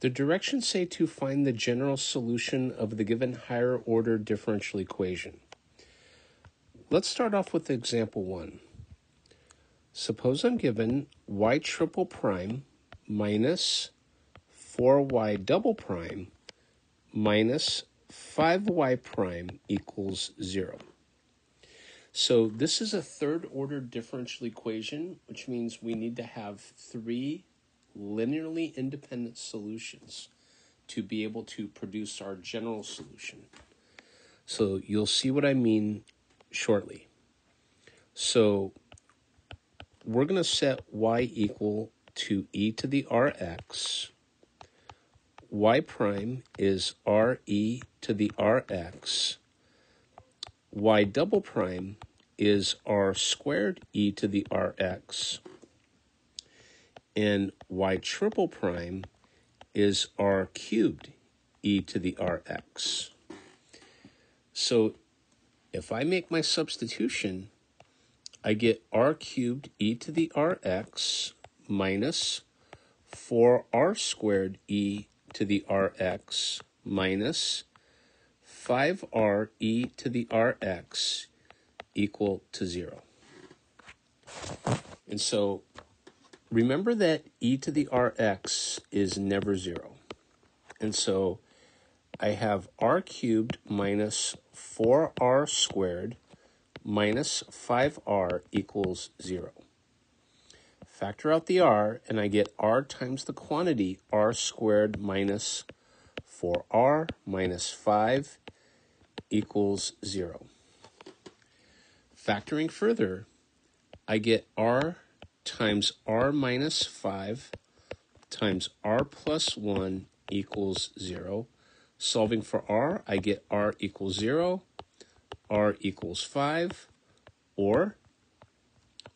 The directions say to find the general solution of the given higher order differential equation. Let's start off with example one. Suppose I'm given y triple prime minus 4y double prime minus 5y prime equals 0. So this is a third order differential equation, which means we need to have three linearly independent solutions to be able to produce our general solution. So you'll see what I mean shortly. So we're going to set y equal to e to the rx. y prime is re to the rx. y double prime is r squared e to the rx, and y triple prime is r cubed e to the rx. So if I make my substitution, I get r cubed e to the rx minus 4r squared e to the rx minus 5r e to the rx equal to 0. And so remember that e to the rx is never 0. And so I have r cubed minus 4r squared minus 5r equals 0. Factor out the r, and I get r times the quantity r squared minus 4r minus 5 equals 0. Factoring further, I get r times r minus 5 times r plus 1 equals 0. Solving for r, I get r equals 0, r equals 5, or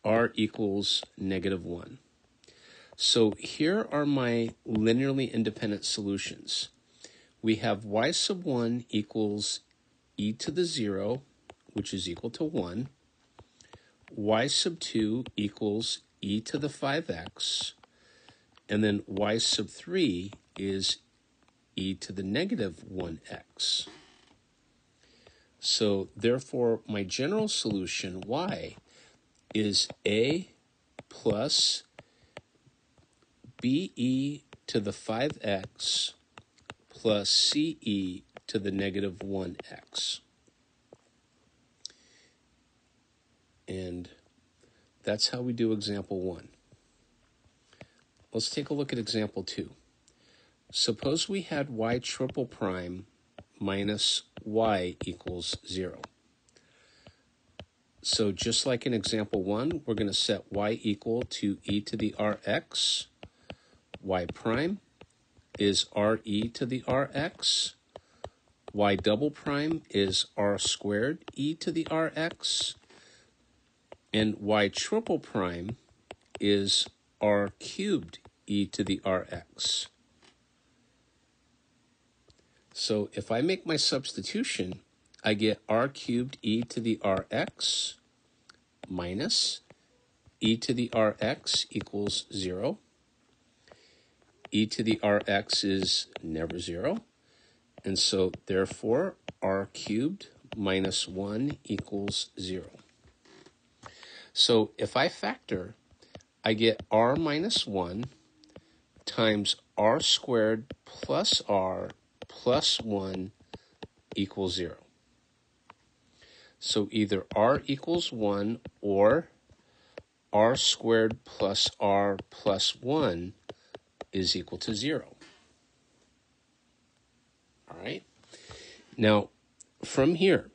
r equals negative 1. So here are my linearly independent solutions. We have y sub 1 equals e to the 0, which is equal to 1 y sub 2 equals e to the 5x, and then y sub 3 is e to the negative 1x. So therefore, my general solution, y, is a plus be to the 5x plus ce to the negative 1x. And that's how we do example one. Let's take a look at example two. Suppose we had y triple prime minus y equals zero. So just like in example one, we're going to set y equal to e to the rx. y prime is re to the rx. y double prime is r squared e to the rx. And y triple prime is r cubed e to the rx. So if I make my substitution, I get r cubed e to the rx minus e to the rx equals 0. e to the rx is never 0. And so therefore r cubed minus 1 equals 0. So if I factor, I get r minus 1 times r squared plus r plus 1 equals 0. So either r equals 1 or r squared plus r plus 1 is equal to 0. All right? Now, from here,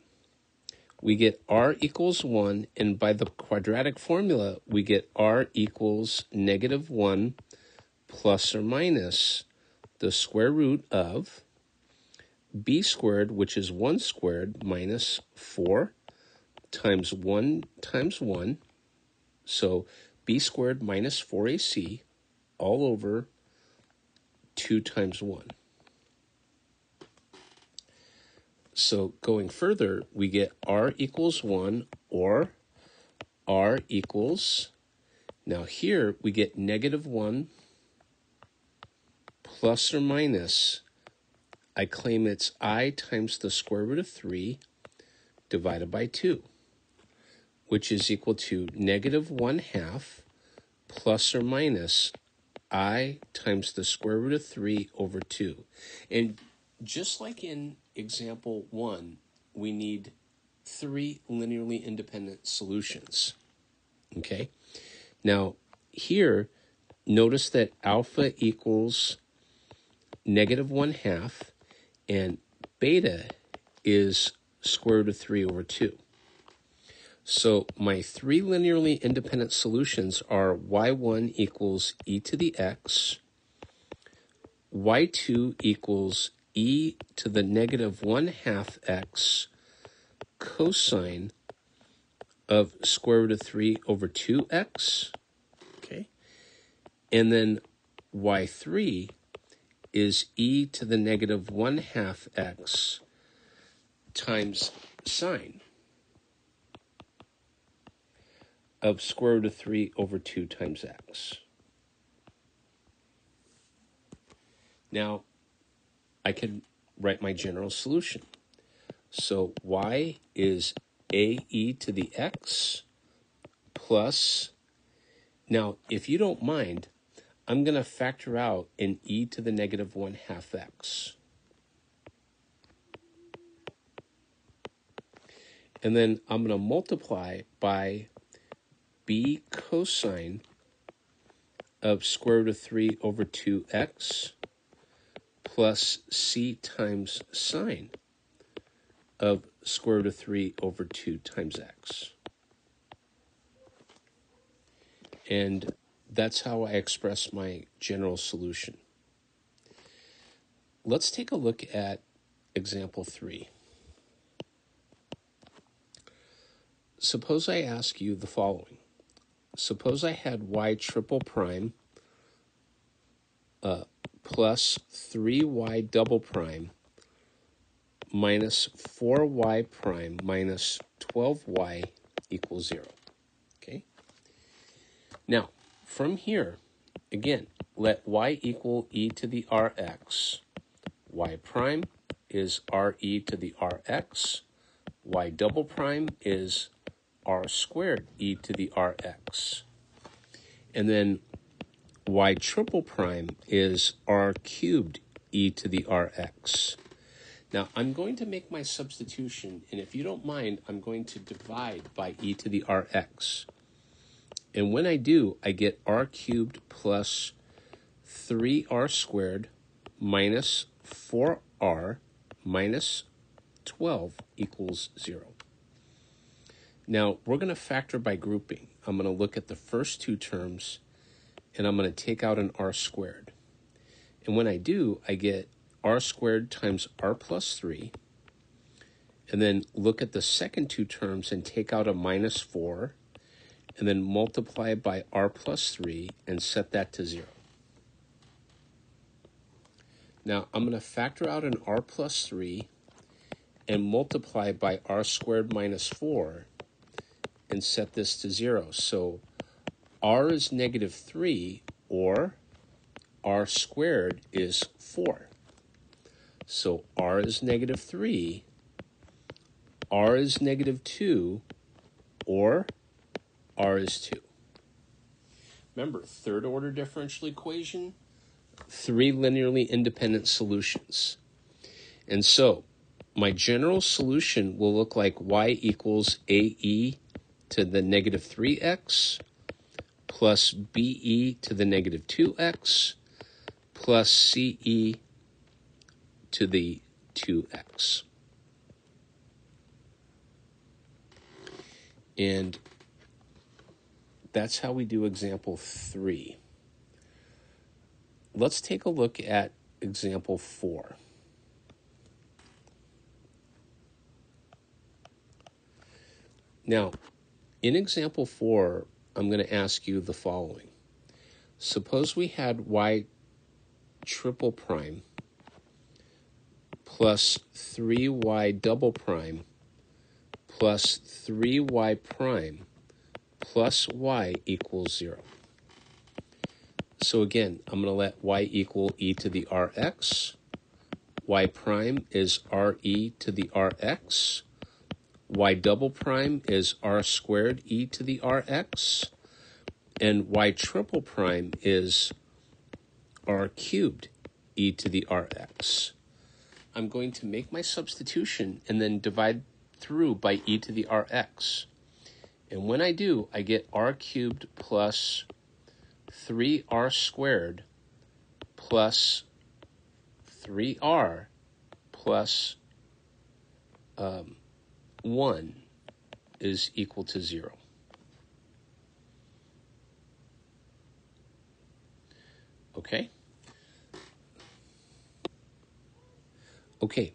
we get r equals 1, and by the quadratic formula, we get r equals negative 1 plus or minus the square root of b squared, which is 1 squared, minus 4 times 1 times 1. So b squared minus 4ac all over 2 times 1. So going further, we get r equals 1 or r equals, now here we get negative 1 plus or minus, I claim it's i times the square root of 3 divided by 2, which is equal to negative 1 half plus or minus i times the square root of 3 over 2. And just like in example 1, we need three linearly independent solutions. Okay? Now, here, notice that alpha equals negative 1 half, and beta is square root of 3 over 2. So my three linearly independent solutions are y1 equals e to the x, y2 equals e to the negative 1 half x cosine of square root of 3 over 2x, okay? And then y3 is e to the negative 1 half x times sine of square root of 3 over 2 times x. Now, I can write my general solution. So y is ae to the x plus, now if you don't mind, I'm going to factor out an e to the negative 1 half x. And then I'm going to multiply by b cosine of square root of 3 over 2x plus c times sine of square root of 3 over 2 times x. And that's how I express my general solution. Let's take a look at example 3. Suppose I ask you the following suppose I had y triple prime uh, plus 3y double prime minus 4y prime minus 12y equals 0. Okay? Now, from here, again, let y equal e to the rx. y prime is re to the rx. y double prime is r squared e to the rx. And then y triple prime is r cubed e to the rx. Now I'm going to make my substitution, and if you don't mind, I'm going to divide by e to the rx. And when I do, I get r cubed plus 3r squared minus 4r minus 12 equals 0. Now, we're going to factor by grouping. I'm going to look at the first two terms, and I'm going to take out an r squared. And when I do, I get r squared times r plus 3, and then look at the second two terms and take out a minus 4, and then multiply by r plus 3 and set that to 0. Now, I'm going to factor out an r plus 3 and multiply by r squared minus 4 and set this to 0. So r is negative 3 or r squared is 4. So r is negative 3, r is negative 2, or r is 2. Remember, third order differential equation, three linearly independent solutions. And so my general solution will look like y equals ae to the negative 3x plus BE to the negative 2x plus CE to the 2x. And that's how we do example 3. Let's take a look at example 4. Now, in example four, I'm going to ask you the following. Suppose we had y triple prime plus 3y double prime plus 3y prime plus y equals 0. So again, I'm going to let y equal e to the rx. y prime is re to the rx. Y double prime is r squared e to the rx. And y triple prime is r cubed e to the rx. I'm going to make my substitution and then divide through by e to the rx. And when I do, I get r cubed plus 3r squared plus 3r plus um, 1 is equal to 0. Okay? Okay,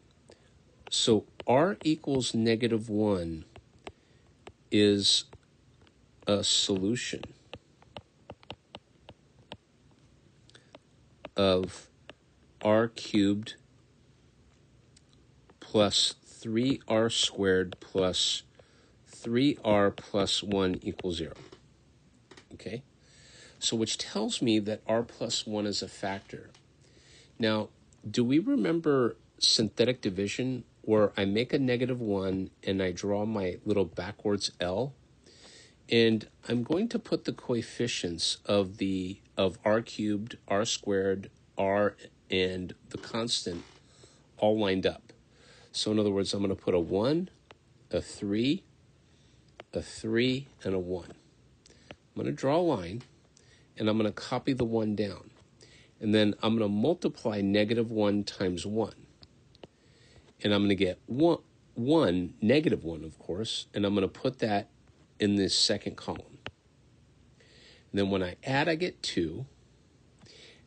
so r equals negative 1 is a solution of r cubed plus 3r squared plus 3r plus 1 equals 0. Okay? So, which tells me that r plus 1 is a factor. Now, do we remember synthetic division where I make a negative 1 and I draw my little backwards L. And I'm going to put the coefficients of the of r cubed, r squared, r, and the constant all lined up. So in other words, I'm going to put a 1, a 3, a 3, and a 1. I'm going to draw a line, and I'm going to copy the 1 down. And then I'm going to multiply negative 1 times 1 and I'm going to get one, one, negative one, of course, and I'm going to put that in this second column. And then when I add, I get 2.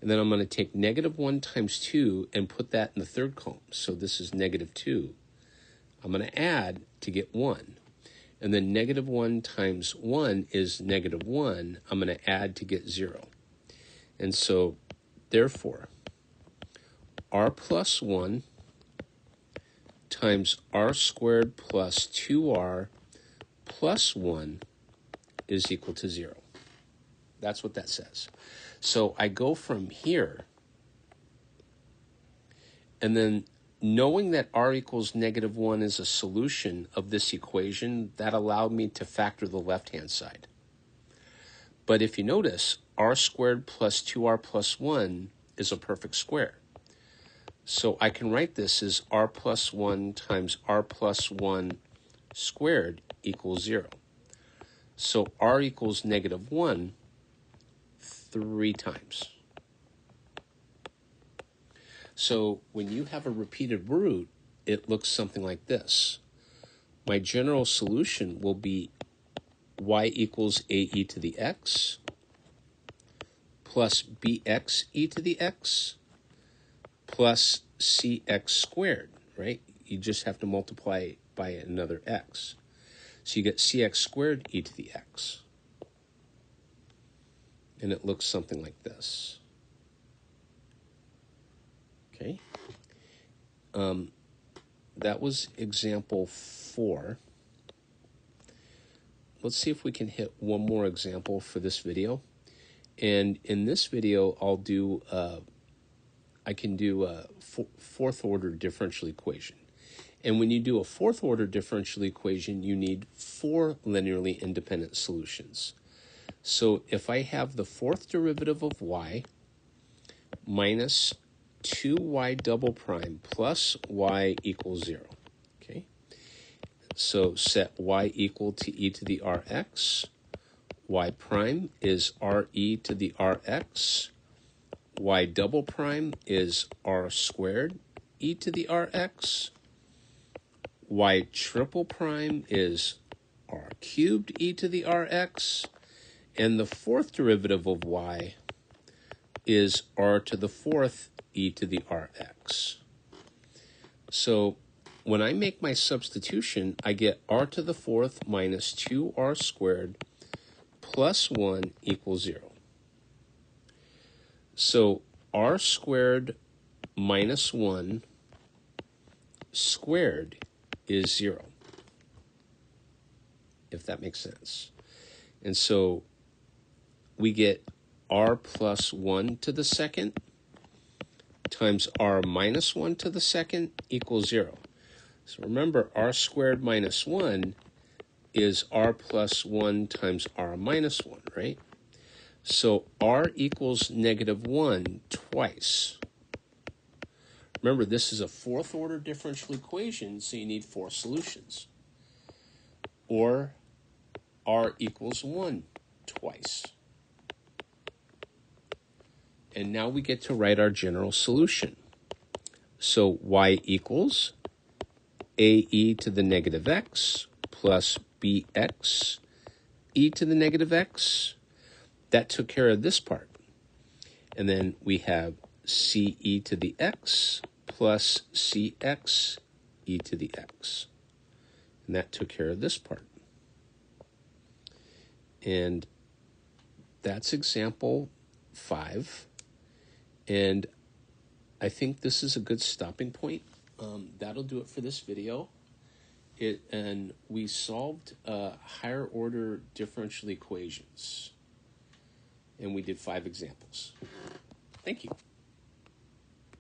And then I'm going to take negative 1 times 2 and put that in the third column. So this is negative 2. I'm going to add to get 1. And then negative 1 times 1 is negative 1. I'm going to add to get 0. And so, therefore, r plus 1 times r squared plus 2r plus 1 is equal to 0. That's what that says. So I go from here, and then knowing that r equals negative 1 is a solution of this equation, that allowed me to factor the left-hand side. But if you notice, r squared plus 2r plus 1 is a perfect square. So I can write this as r plus 1 times r plus 1 squared equals 0. So r equals negative 1 three times. So when you have a repeated root, it looks something like this. My general solution will be y equals ae to the x plus bx e to the x plus cx squared, right? You just have to multiply by another x. So you get cx squared e to the x. And it looks something like this. Okay. Um, that was example four. Let's see if we can hit one more example for this video. And in this video, I'll do uh, I can do a fourth order differential equation. And when you do a fourth order differential equation, you need four linearly independent solutions. So if I have the fourth derivative of y minus 2y double prime plus y equals 0. Okay? So set y equal to e to the rx. y prime is re to the rx y double prime is r squared e to the rx. y triple prime is r cubed e to the rx. And the fourth derivative of y is r to the fourth e to the rx. So when I make my substitution, I get r to the fourth minus 2r squared plus 1 equals 0. So r squared minus 1 squared is 0, if that makes sense. And so we get r plus 1 to the second times r minus 1 to the second equals 0. So remember, r squared minus 1 is r plus 1 times r minus 1, right? So r equals negative 1 twice. Remember, this is a fourth order differential equation, so you need four solutions. Or r equals 1 twice. And now we get to write our general solution. So y equals ae to the negative x plus bx e to the negative x. That took care of this part. And then we have ce to the x plus cx e to the x. And that took care of this part. And that's example five. And I think this is a good stopping point. Um, that'll do it for this video. It and we solved uh, higher order differential equations, and we did five examples. Thank you.